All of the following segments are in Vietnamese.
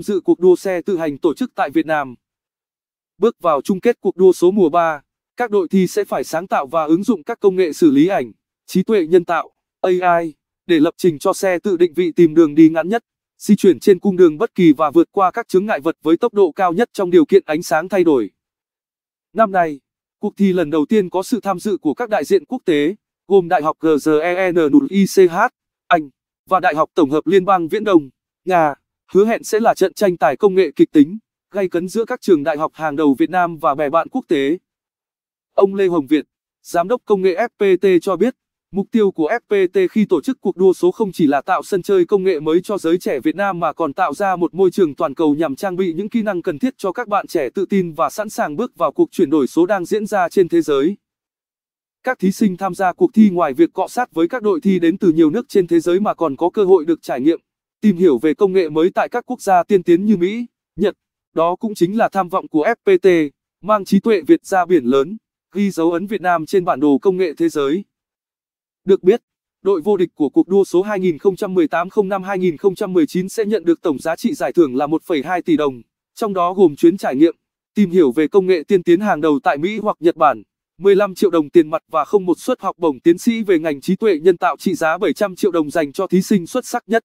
tham dự cuộc đua xe tự hành tổ chức tại Việt Nam. Bước vào chung kết cuộc đua số mùa 3, các đội thi sẽ phải sáng tạo và ứng dụng các công nghệ xử lý ảnh, trí tuệ nhân tạo, AI, để lập trình cho xe tự định vị tìm đường đi ngắn nhất, di chuyển trên cung đường bất kỳ và vượt qua các chướng ngại vật với tốc độ cao nhất trong điều kiện ánh sáng thay đổi. Năm nay, cuộc thi lần đầu tiên có sự tham dự của các đại diện quốc tế, gồm Đại học GRENUICH, Anh, và Đại học Tổng hợp Liên bang Viễn Đông, Nga, hứa hẹn sẽ là trận tranh tài công nghệ kịch tính, gay cấn giữa các trường đại học hàng đầu Việt Nam và bè bạn quốc tế. Ông Lê Hồng Việt, Giám đốc công nghệ FPT cho biết, mục tiêu của FPT khi tổ chức cuộc đua số không chỉ là tạo sân chơi công nghệ mới cho giới trẻ Việt Nam mà còn tạo ra một môi trường toàn cầu nhằm trang bị những kỹ năng cần thiết cho các bạn trẻ tự tin và sẵn sàng bước vào cuộc chuyển đổi số đang diễn ra trên thế giới. Các thí sinh tham gia cuộc thi ngoài việc cọ sát với các đội thi đến từ nhiều nước trên thế giới mà còn có cơ hội được trải nghiệm, tìm hiểu về công nghệ mới tại các quốc gia tiên tiến như Mỹ, Nhật. Đó cũng chính là tham vọng của FPT, mang trí tuệ Việt ra biển lớn, ghi dấu ấn Việt Nam trên bản đồ công nghệ thế giới. Được biết, đội vô địch của cuộc đua số 2018-05-2019 sẽ nhận được tổng giá trị giải thưởng là 1,2 tỷ đồng, trong đó gồm chuyến trải nghiệm, tìm hiểu về công nghệ tiên tiến hàng đầu tại Mỹ hoặc Nhật Bản, 15 triệu đồng tiền mặt và không một suất học bổng tiến sĩ về ngành trí tuệ nhân tạo trị giá 700 triệu đồng dành cho thí sinh xuất sắc nhất.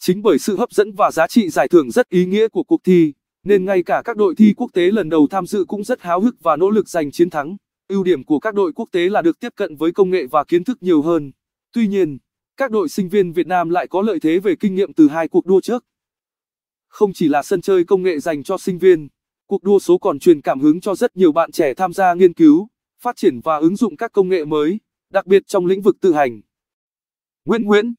Chính bởi sự hấp dẫn và giá trị giải thưởng rất ý nghĩa của cuộc thi, nên ngay cả các đội thi quốc tế lần đầu tham dự cũng rất háo hức và nỗ lực giành chiến thắng. Ưu điểm của các đội quốc tế là được tiếp cận với công nghệ và kiến thức nhiều hơn. Tuy nhiên, các đội sinh viên Việt Nam lại có lợi thế về kinh nghiệm từ hai cuộc đua trước. Không chỉ là sân chơi công nghệ dành cho sinh viên, cuộc đua số còn truyền cảm hứng cho rất nhiều bạn trẻ tham gia nghiên cứu, phát triển và ứng dụng các công nghệ mới, đặc biệt trong lĩnh vực tự hành. Nguyễn Nguyễn